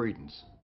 credence.